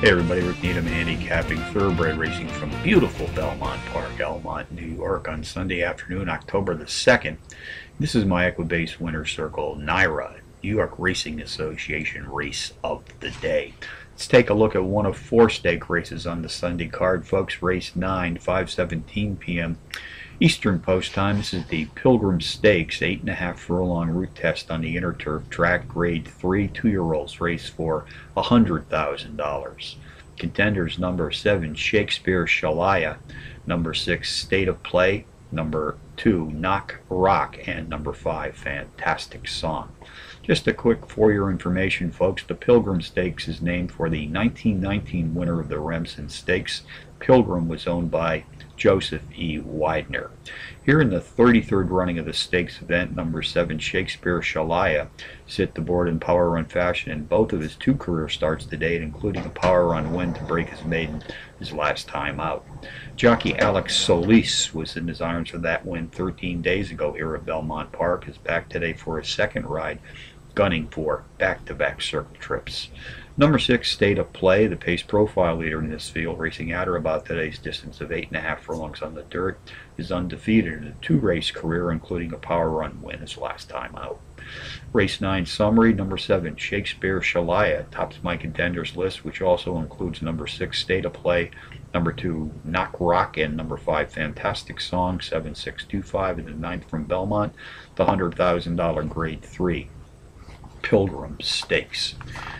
Hey everybody, Rick Needham handicapping thoroughbred racing from beautiful Belmont Park, Elmont, New York on Sunday afternoon, October the 2nd. This is my Equibase Winner Circle NYRA, New York Racing Association race of the day. Let's take a look at one of four stake races on the Sunday card, folks. Race 9, 5.17 p.m. Eastern Post Time. This is the Pilgrim Stakes, 8.5 furlong route test on the inner turf track, grade 3, two year olds race for $100,000. Contenders number 7, Shakespeare Shaliyah, number 6, State of Play, number 2, Knock Rock, and number 5, Fantastic Song. Just a quick for your information, folks. The Pilgrim Stakes is named for the 1919 winner of the Remsen Stakes. Pilgrim was owned by Joseph E. Widener. Here in the 33rd running of the stakes event, number 7 Shakespeare Shaliyah sit the board in power run fashion in both of his two career starts to date, including a power run win to break his maiden his last time out. Jockey Alex Solis was in his arms for that win 13 days ago here at Belmont Park, is back today for his second ride gunning for back-to-back circle trips. Number six, State of Play, the pace profile leader in this field, racing at or about today's distance of eight and a half furlongs on the dirt, is undefeated in a two-race career, including a power run win his last time out. Race 9 summary, number 7, Shakespeare Shaliyah, tops my contenders list, which also includes number 6, State of Play, number 2, Knock Rock, and number 5, Fantastic Song, 7625, and the ninth from Belmont, the $100,000 grade 3. Pilgrim Stakes.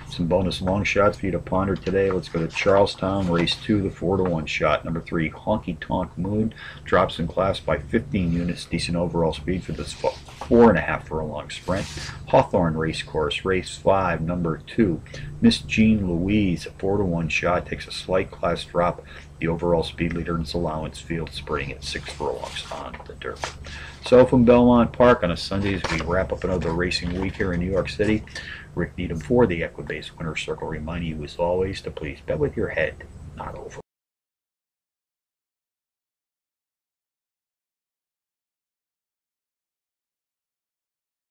Some bonus long shots for you to ponder today. Let's go to Charlestown, race two, the four to one shot. Number three, Honky Tonk Moon drops in class by 15 units. Decent overall speed for this four and a half furlong sprint. Hawthorne Race Course, race five, number two, Miss Jean Louise, a four to one shot, takes a slight class drop. The overall speed leader in its allowance field, sprinting at six furlongs on the dirt. So from Belmont Park on a Sunday as we wrap up another racing week here in New York City, Rick Needham for the Equibase Winner Circle reminding you as always to please bet with your head, not over.